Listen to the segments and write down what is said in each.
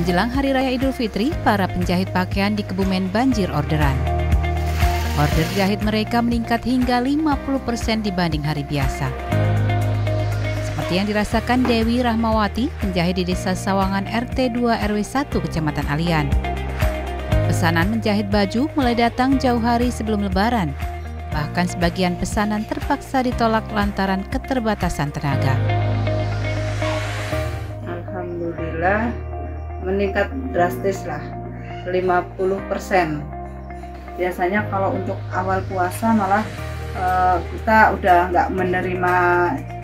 Menjelang Hari Raya Idul Fitri, para penjahit pakaian di Kebumen banjir orderan. Order jahit mereka meningkat hingga 50% dibanding hari biasa. Seperti yang dirasakan Dewi Rahmawati, penjahit di Desa Sawangan RT 2 RW 1 Kecamatan Alian. Pesanan menjahit baju mulai datang jauh hari sebelum lebaran. Bahkan sebagian pesanan terpaksa ditolak lantaran keterbatasan tenaga. Alhamdulillah meningkat drastis lah 50 persen biasanya kalau untuk awal puasa malah uh, kita udah nggak menerima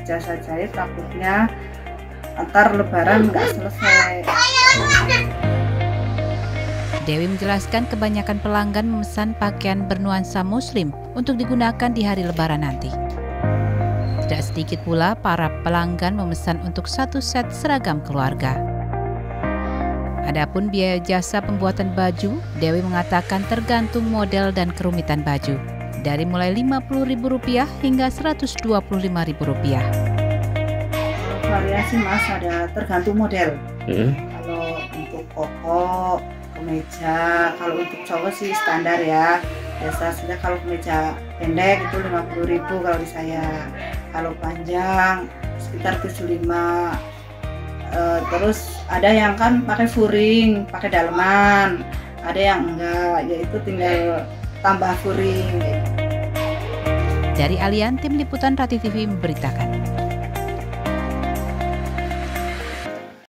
jasa jahit takutnya antar lebaran nggak selesai Dewi menjelaskan kebanyakan pelanggan memesan pakaian bernuansa muslim untuk digunakan di hari lebaran nanti. Tidak sedikit pula para pelanggan memesan untuk satu set seragam keluarga. Adapun biaya jasa pembuatan baju, Dewi mengatakan tergantung model dan kerumitan baju. Dari mulai Rp50.000 hingga Rp125.000. Variasi mas ada tergantung model. Hmm. Kalau untuk koko, kemeja, kalau untuk cowok sih standar ya. Biasa sudah kalau kemeja pendek itu Rp50.000 kalau di saya. Kalau panjang sekitar 75 uh, terus ada yang kan pakai furing pakai daleman ada yang enggak yaitu tinggal tambah furing. Dari Alian tim liputan Rati TV memberitakan